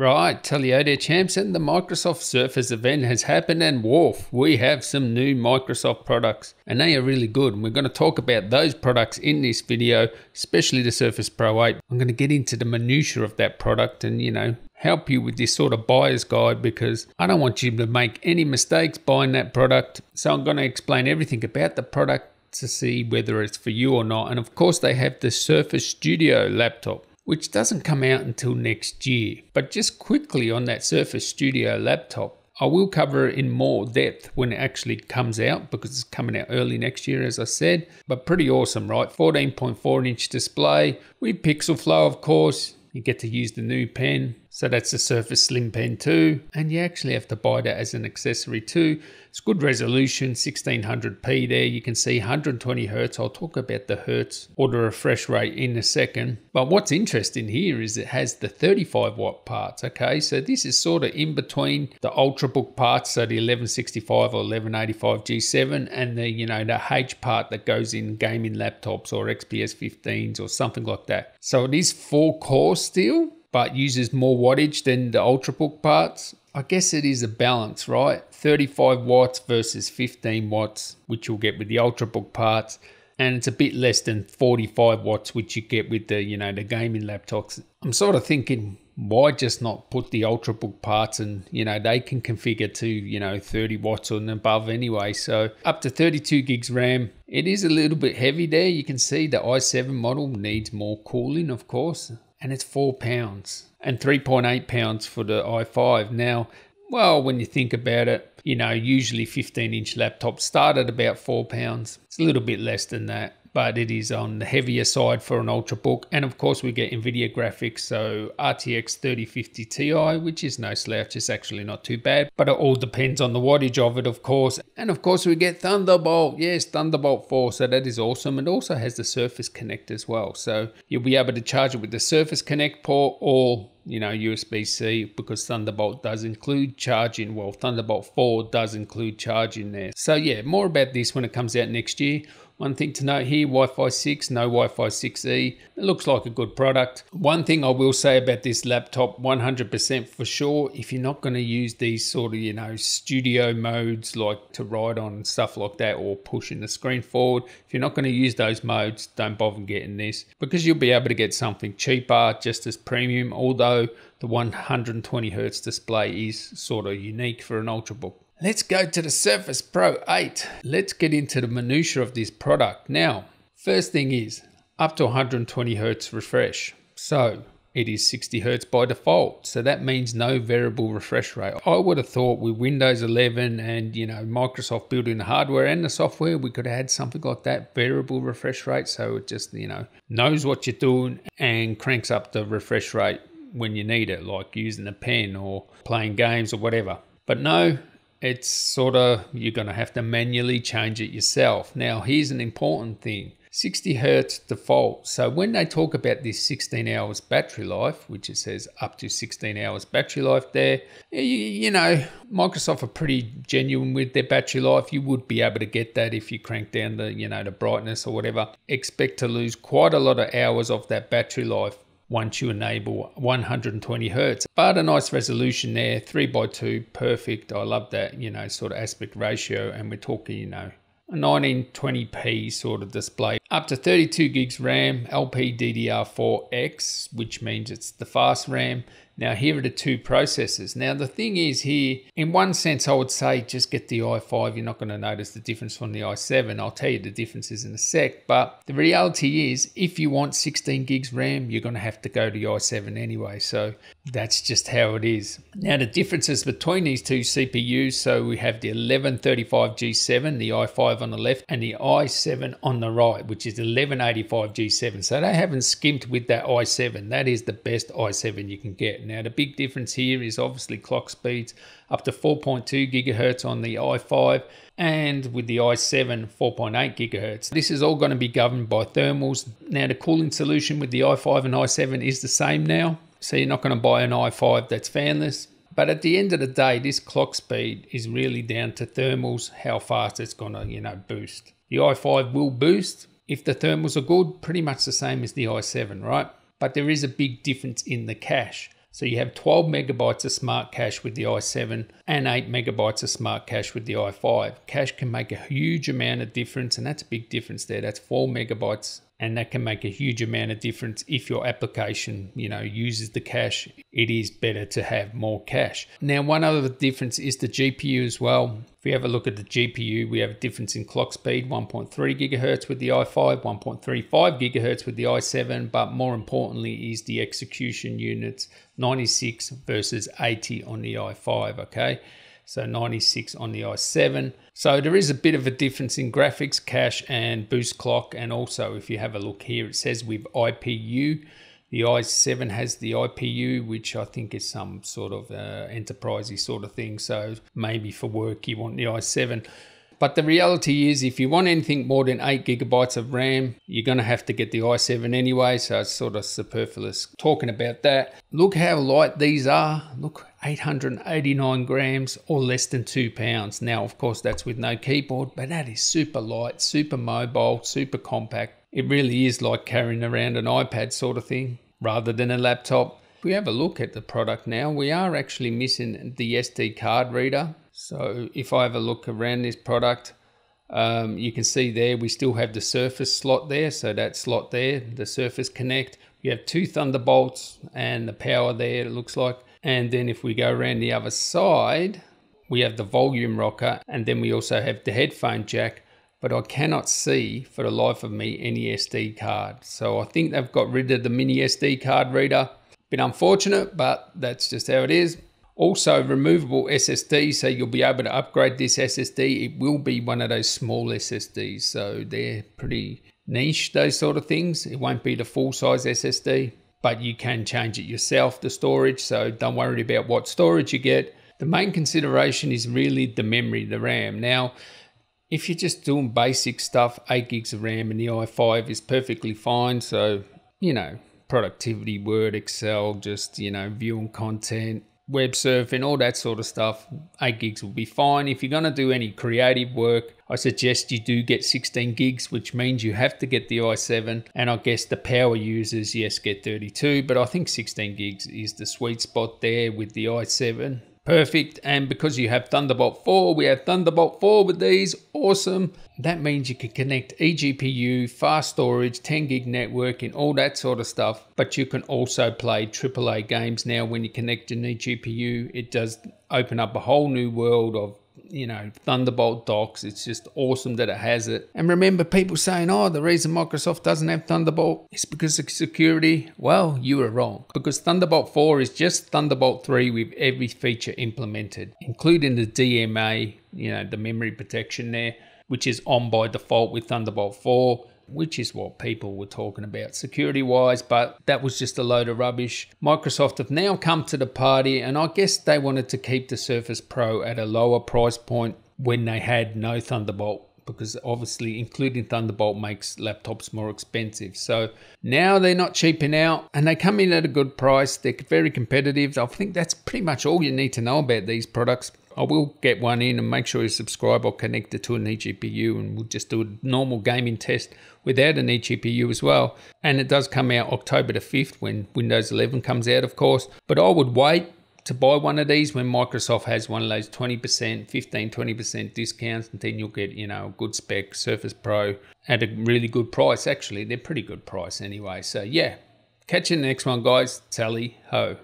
Right, Toyota champs and the Microsoft Surface event has happened and woof, we have some new Microsoft products and they are really good and we're going to talk about those products in this video, especially the Surface Pro 8. I'm going to get into the minutiae of that product and you know, help you with this sort of buyer's guide because I don't want you to make any mistakes buying that product. So I'm going to explain everything about the product to see whether it's for you or not. And of course they have the Surface Studio laptop which doesn't come out until next year. But just quickly on that Surface Studio laptop, I will cover it in more depth when it actually comes out because it's coming out early next year, as I said. But pretty awesome, right? 14.4 inch display with pixel flow, of course. You get to use the new pen. So that's the Surface Slim Pen 2. And you actually have to buy that as an accessory too. It's good resolution, 1600p there. You can see 120 hertz. I'll talk about the hertz or the refresh rate in a second. But what's interesting here is it has the 35 watt parts. Okay, so this is sort of in between the Ultrabook parts, so the 1165 or 1185 G7, and the you know the H part that goes in gaming laptops or XPS 15s or something like that. So it is four core still, but uses more wattage than the Ultrabook parts. I guess it is a balance, right? 35 watts versus 15 watts, which you'll get with the Ultrabook parts. And it's a bit less than 45 watts, which you get with the, you know, the gaming laptops. I'm sort of thinking, why just not put the Ultrabook parts and, you know, they can configure to, you know, 30 watts and above anyway. So up to 32 gigs RAM. It is a little bit heavy there. You can see the i7 model needs more cooling, of course and it's four pounds and 3.8 pounds for the i5. Now, well, when you think about it, you know, usually 15 inch laptops start at about four pounds. It's a little bit less than that but it is on the heavier side for an ultrabook and of course we get nvidia graphics so rtx 3050 ti which is no slouch it's actually not too bad but it all depends on the wattage of it of course and of course we get thunderbolt yes thunderbolt 4 so that is awesome it also has the surface connect as well so you'll be able to charge it with the surface connect port or you know USB-C because Thunderbolt does include charging. Well, Thunderbolt 4 does include charging there. So yeah, more about this when it comes out next year. One thing to note here, Wi-Fi 6, no Wi-Fi 6E. It looks like a good product. One thing I will say about this laptop, 100% for sure, if you're not going to use these sort of, you know, studio modes like to write on and stuff like that or pushing the screen forward, if you're not going to use those modes, don't bother getting this because you'll be able to get something cheaper, just as premium, although the 120 Hz display is sort of unique for an Ultrabook. Let's go to the Surface Pro 8. Let's get into the minutiae of this product. Now, first thing is up to 120 hertz refresh. So it is 60 hertz by default. So that means no variable refresh rate. I would have thought with Windows 11 and you know Microsoft building the hardware and the software, we could have had something like that variable refresh rate. So it just you know knows what you're doing and cranks up the refresh rate when you need it, like using a pen or playing games or whatever. But no, it's sort of you're going to have to manually change it yourself. Now, here's an important thing 60 hertz default. So when they talk about this 16 hours battery life, which it says up to 16 hours battery life there, you, you, know, Microsoft are pretty genuine with their battery life. You would be able to get that if you crank down the, you know, the brightness or whatever. Expect to lose quite a lot of hours of that battery life once you enable 120 hertz. But a nice resolution there, 3 by 2 perfect. I love that, you know, sort of aspect ratio. And we're talking, you know, a 1920p sort of display. Up to 32 gigs RAM, LPDDR4X, which means it's the fast RAM. Now here are the two processors. Now the thing is here, in one sense I would say just get the i5, you're not going to notice the difference from the i7. I'll tell you the differences in a sec, but the reality is if you want 16 gigs RAM, you're going to have to go to the i7 anyway. So that's just how it is. Now the differences between these two CPUs, so we have the 1135 G7, the i5 on the left, and the i7 on the right, which is 1185 G7. So they haven't skimped with that i7. That is the best i7 you can get. Now, the big difference here is obviously clock speeds up to 4.2 gigahertz on the i5 and with the i7 4.8 gigahertz. This is all going to be governed by thermals. Now, the cooling solution with the i5 and i7 is the same now. So you're not going to buy an i5 that's fanless. But at the end of the day, this clock speed is really down to thermals, how fast it's going to, you know, boost. The i5 will boost. If the thermals are good, pretty much the same as the i7, right? But there is a big difference in the cache. So you have 12 megabytes of smart cache with the i7 and 8 megabytes of smart cache with the i5. Cache can make a huge amount of difference, and that's a big difference there. That's 4 megabytes and that can make a huge amount of difference if your application you know uses the cache. It is better to have more cache. Now one other difference is the gpu as well. If we have a look at the gpu we have a difference in clock speed 1.3 gigahertz with the i5 1.35 gigahertz with the i7 but more importantly is the execution units 96 versus 80 on the i5 okay so 96 on the i7. So there is a bit of a difference in graphics, cache, and boost clock. And also, if you have a look here, it says with IPU. The i7 has the IPU, which I think is some sort of uh, enterprisey sort of thing. So maybe for work you want the i7. But the reality is, if you want anything more than 8 gigabytes of RAM, you're going to have to get the i7 anyway, so it's sort of superfluous talking about that. Look how light these are. Look, 889 grams or less than 2 pounds. Now, of course, that's with no keyboard, but that is super light, super mobile, super compact. It really is like carrying around an iPad sort of thing rather than a laptop. If we have a look at the product now, we are actually missing the SD card reader. So if I have a look around this product, um, you can see there we still have the Surface slot there. So that slot there, the Surface Connect. We have two Thunderbolts and the power there, it looks like. And then if we go around the other side, we have the volume rocker and then we also have the headphone jack. But I cannot see for the life of me any SD card. So I think they've got rid of the mini SD card reader. Bit unfortunate, but that's just how it is. Also, removable SSD, so you'll be able to upgrade this SSD. It will be one of those small SSDs, so they're pretty niche, those sort of things. It won't be the full size SSD, but you can change it yourself, the storage, so don't worry about what storage you get. The main consideration is really the memory, the RAM. Now, if you're just doing basic stuff, 8 gigs of RAM and the i5 is perfectly fine. So, you know, productivity, Word, Excel, just, you know, viewing content, web surfing, all that sort of stuff, 8 gigs will be fine. If you're going to do any creative work, I suggest you do get 16 gigs, which means you have to get the i7. And I guess the power users, yes, get 32, but I think 16 gigs is the sweet spot there with the i7. Perfect. And because you have Thunderbolt 4, we have Thunderbolt 4 with these. Awesome. That means you can connect eGPU, fast storage, 10 gig networking, all that sort of stuff. But you can also play AAA games now when you connect an eGPU. It does open up a whole new world of you know, Thunderbolt docks. It's just awesome that it has it. And remember, people saying, oh, the reason Microsoft doesn't have Thunderbolt is because of security. Well, you were wrong. Because Thunderbolt 4 is just Thunderbolt 3 with every feature implemented, including the DMA, you know, the memory protection there, which is on by default with Thunderbolt 4 which is what people were talking about security wise, but that was just a load of rubbish. Microsoft have now come to the party, and I guess they wanted to keep the Surface Pro at a lower price point when they had no Thunderbolt. Because obviously, including Thunderbolt makes laptops more expensive. So now they're not cheaping out and they come in at a good price. They're very competitive. I think that's pretty much all you need to know about these products. I will get one in and make sure you subscribe or connect it to an eGPU and we'll just do a normal gaming test without an eGPU as well. And it does come out October the 5th when Windows 11 comes out, of course. But I would wait to buy one of these when Microsoft has one of those 20%, 15, 20% discounts, and then you'll get, you know, a good spec Surface Pro at a really good price. Actually, they're pretty good price anyway. So, yeah, catch you in the next one, guys. Tally ho.